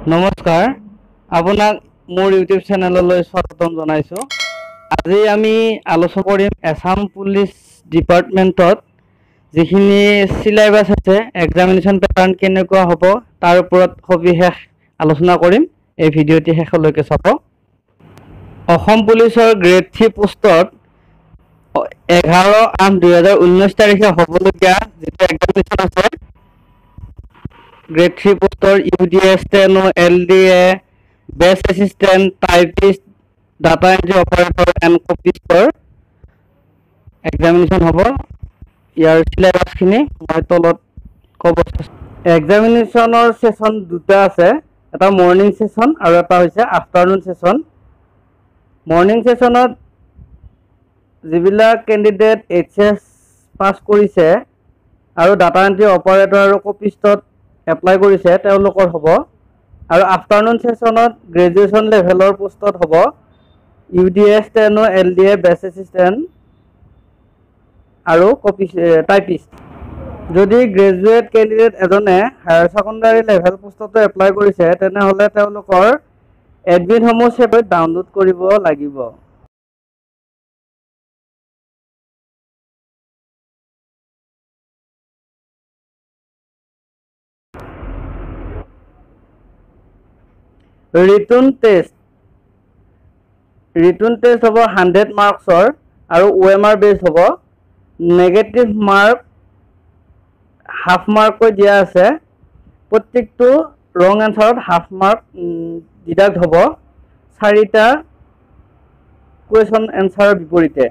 নমস্কাৰ। আপোনাক মোৰ ইউটিউব চেনেললৈ স্বাগতম জনাইছোঁ। আজি আমি আলোচনা কৰিম এছাম পুলিচ ডিপাৰ্টমেণ্টত যিখিনি চিলেবাছ আছে এক্সামিনেশ্যন পেটাৰ্ণ কেনেকুৱা হ'ব তাৰ ওপৰত সবিশেষ আলোচনা কৰিম। এই ভিডিঅ'টি শেষলৈকে চাব। অসম পুলিচৰ গ্ৰেড থ্ৰী পোষ্টত এঘাৰ আঠ দুহেজাৰ ঊনৈছ তাৰিখে হ'বলগীয়া যিটো এক্সামিনেশ্যন আছে গ্ৰেড থ্ৰী পোষ্টৰ U D A steno L D A best assistant typist data entry operator and কপিষ্টৰ। Examination হ'ব। ইয়াৰ চিলেবাছখিনি মই তলত ক'ব এক্সামিনেশ্যনৰ ছেশ্যন দুটা আছে। এটা মৰ্ণিং ছেশ্যন আৰু এটা হৈছে আফটাৰনুন ছেশ্যন মৰ্ণিং ছেশ্যনত যিবিলাক কেণ্ডিডেট এইচ এছ পাছ কৰিছে আৰু ডাটা এণ্ট্ৰি অপাৰেটৰ আৰু কপিষ্টত এপ্লাই কৰিছে তেওঁলোকৰ হ'ব। আৰু আফটাৰনুন ছেশ্যনত গ্ৰেজুৱেশ্যন লেভেলৰ পোষ্টত হ'ব। U D steno L D A best assistant আৰু কপি টাইপিষ্ট যদি গ্ৰেজুৱেট কেণ্ডিডেট এজনে হায়াৰ ছেকেণ্ডাৰী লেভেল পোষ্টতো এপ্লাই কৰিছে তেনেহ'লে তেওঁলোকৰ এডমিটসমূহ ছেপাৰেট ডাউনলোড কৰিব লাগিব। Written test. ৰিটুন টেষ্ট হ'ব হাণ্ড্ৰেড মাৰ্কছৰ আৰু অ' এম আৰ বেছ হ'ব। নেগেটিভ মাৰ্ক হাফ মাৰ্ককৈ দিয়া আছে। প্ৰত্যেকটো ৰং এনচাৰত হাফ মাৰ্ক ডিডাক্ট হ'ব। চাৰিটা কুৱেশ্যন এনচাৰৰ বিপৰীতে।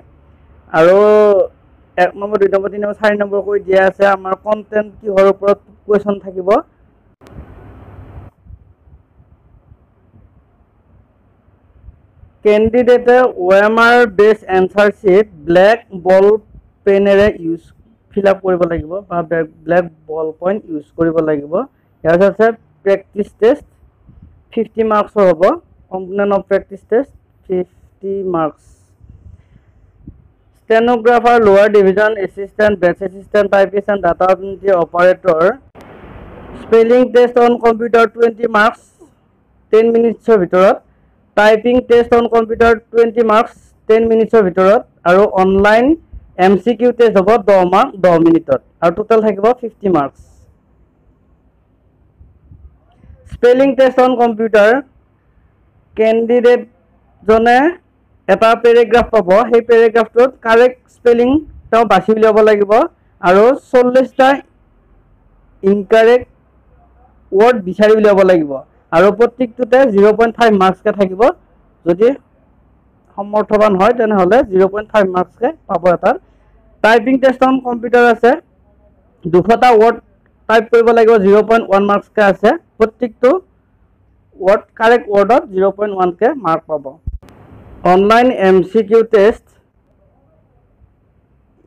আৰু এক নম্বৰ দুই নম্বৰ তিনি নম্বৰ চাৰি নম্বৰকৈ দিয়া আছে। আমাৰ কণ্টেণ্ট কিহৰ ওপৰত কুৱেশ্যন থাকিব? কেণ্ডিডেটে R base answer sheet black ball পেনেৰে use fill up কৰিব লাগিব বা ব্লেক বল পইণ্ট ইউজ কৰিব লাগিব। ইয়াৰ পিছত আছে প্ৰেক্টিচ টেষ্ট ফিফটি মাৰ্কছৰ হ'ব। Component of practice test fifty marks stenographer lower division assistant best assistant typist and data entry operator spelling test on computer twenty marks ten মিনিটছৰ ভিতৰত। Typing test on computer twenty marks ten মিনিটছৰ ভিতৰত আৰু online M C Q test হ'ব দহ mark দহ মিনিটত। আৰু total থাকিব fifty marks spelling test on computer কেণ্ডিডেটজনে এটা পেৰেগ্ৰাফ পাব। সেই পেৰেগ্ৰাফটোত কাৰেক্ট স্পেলিং তেওঁ বাছি উলিয়াব লাগিব আৰু চল্লিছটা ইনকাৰেক্ট ৱৰ্ড বিচাৰি উলিয়াব লাগিব। আৰু প্ৰত্যেকটোতে জিৰ' পইণ্ট ফাইভ মাৰ্কছকৈ থাকিব। যদি সমৰ্থবান হয় তেনেহ'লে জিৰ' পইণ্ট ফাইভ মাৰ্কছকৈ পাব এটাত টাইপিং টেষ্ট অন কম্পিউটাৰ আছে। দুশটা ৱৰ্ড টাইপ কৰিব লাগিব জিৰ' পইণ্ট ওৱান মাৰ্কছকৈ আছে। প্ৰত্যেকটো ৱৰ্ড কাৰেক্ট ৱৰ্ডত জিৰ' পইণ্ট ওৱানকৈ মাৰ্ক পাব। Online M C Q test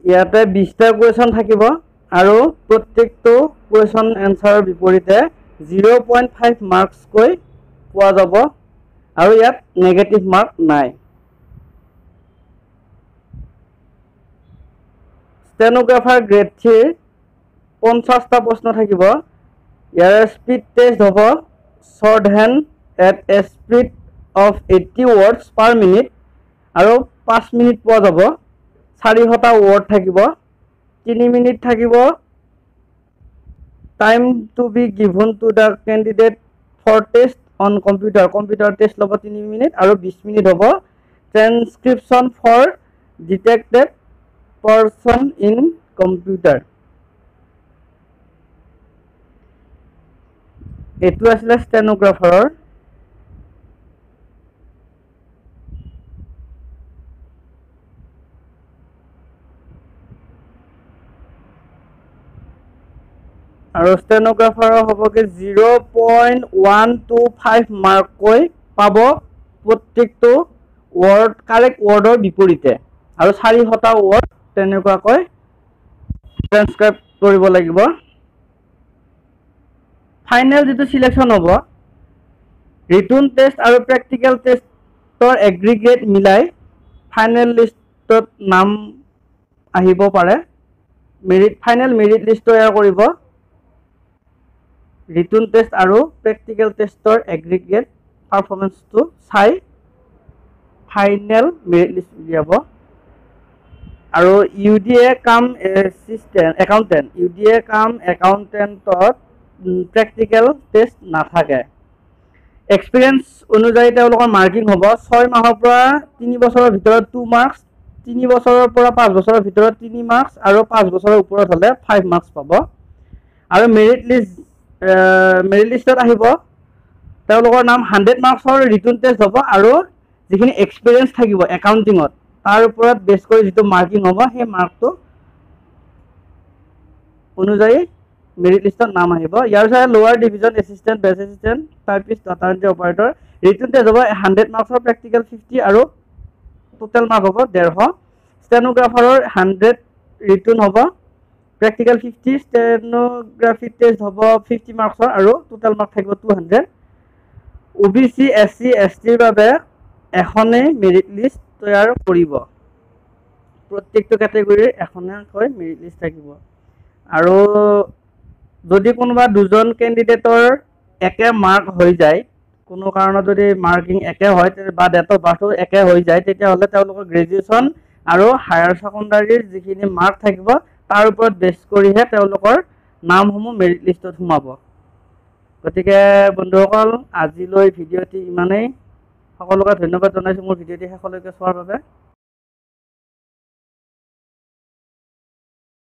ইয়াতে বিছটা কুৱেশ্যন থাকিব আৰু প্ৰত্যেকটো কুৱেশ্যন এনচাৰৰ বিপৰীতে জিৰ' পইণ্ট ফাইভ মাৰ্কছকৈ পোৱা যাব আৰু ইয়াত নেগেটিভ মাৰ্ক নাই। ষ্টেনোগ্ৰাফাৰ গ্ৰেড থ্ৰীৰ পঞ্চাছটা প্ৰশ্ন থাকিব। ইয়াৰে স্পীড টেষ্ট হ'ব shorthand at a speed of eighty words per minute আৰু পাঁচ মিনিট পোৱা যাব। চাৰিশটা ৱৰ্ড থাকিব। তিনি মিনিট থাকিব। Time to be given to the candidate for test on computer computer test ল'ব তিনি মিনিট আৰু বিছ মিনিট হ'ব। Transcription for dictated portion in computer এইটো আছিলে ষ্টেনোগ্ৰাফাৰৰ আৰু ষ্টেনোগ্ৰাফাৰৰ হ'বগৈ zero' point one two five মাৰ্ককৈ পাব প্ৰত্যেকটো ৱৰ্ড কাৰেক্ট ৱৰ্ডৰ বিপৰীতে। আৰু চাৰিশটা ৱৰ্ড তেনেকুৱাকৈ ট্ৰেন্সক্ৰাইব কৰিব লাগিব। ফাইনেল যিটো চিলেকশ্যন হ'ব ৰিটুন টেষ্ট আৰু প্ৰেক্টিকেল টেষ্টৰ এগ্ৰিগেট মিলাই ফাইনেল লিষ্টত নাম আহিব পাৰে। মেৰিট ফাইনেল মেৰিট লিষ্ট তৈয়াৰ কৰিব। ৰিটুন টেষ্ট আৰু প্ৰেক্টিকেল টেষ্টৰ এগ্ৰিগেট পাৰফৰ্মেঞ্চটো চাই ফাইনেল মেৰিট লিষ্ট উলিয়াব। আৰু U D A cum assistant accountant U D A cum একাউণ্টেণ্টত practical test নাথাকে। এক্সপিৰিয়েঞ্চ অনুযায়ী তেওঁলোকৰ মাৰ্কিং হ'ব। ছয় মাহৰ পৰা তিনি বছৰৰ ভিতৰত টু মাৰ্কছ তিনি বছৰৰ পৰা পাঁচ বছৰৰ ভিতৰত তিনি মাৰ্কছ আৰু পাঁচ বছৰৰ ওপৰত হ'লে ফাইভ মাৰ্কছ পাব। আৰু মেৰিট লিষ্ট মেৰিট লিষ্টত আহিব। তেওঁলোকৰ নাম হাণ্ড্ৰেড মাৰ্কছৰ ৰিটাৰ্ণ টেষ্ট হ'ব আৰু যিখিনি এক্সপিৰিয়েঞ্চ থাকিব একাউণ্টিঙত তাৰ ওপৰত বেছ কৰি যিটো মাৰ্কিং হ'ব সেই মাৰ্কটো অনুযায়ী মেৰিট লিষ্টত নাম আহিব। ইয়াৰ পিছত lower division assistant base assistant typist data operator written test হ'ব হাণ্ড্ৰেড মাৰ্কছৰ প্ৰেক্টিকেল ফিফটি আৰু টোটেল মাৰ্ক হ'ব ডেৰশ। ষ্টেনোগ্ৰাফাৰৰ হাণ্ড্ৰেড ৰিটাৰ্ণ হ'ব। প্ৰেক্টিকেল ফিফটি ষ্টেনোগ্ৰাফি টেষ্ট হ'ব ফিফটি মাৰ্কছৰ আৰু টোটেল মাৰ্ক থাকিব two hundred O' B C S C S টিৰ বাবে এখনেই মেৰিট লিষ্ট তৈয়াৰ কৰিব। প্ৰত্যেকটো কেটেগৰীৰ এখনকৈ মেৰিট লিষ্ট থাকিব। আৰু যদি কোনোবা দুজন কেণ্ডিডেটৰ একে মাৰ্ক হৈ যায় কোনো কাৰণত যদি মাৰ্কিং একে হয় বা ডেট অফ বাৰ্থো একে হৈ যায় তেতিয়াহ'লে তেওঁলোকৰ গ্ৰেজুৱেশ্যন আৰু হায়াৰ ছেকেণ্ডাৰীৰ যিখিনি মাৰ্ক থাকিব তাৰ ওপৰত বেছ কৰিহে তেওঁলোকৰ নামসমূহ মেৰিট লিষ্টত সোমাব। গতিকে বন্ধুসকল আজিলৈ ভিডিঅ'টি ইমানেই। সকলোকে ধন্যবাদ জনাইছোঁ মোৰ ভিডিঅ'টি শেষলৈকে চোৱাৰ বাবে।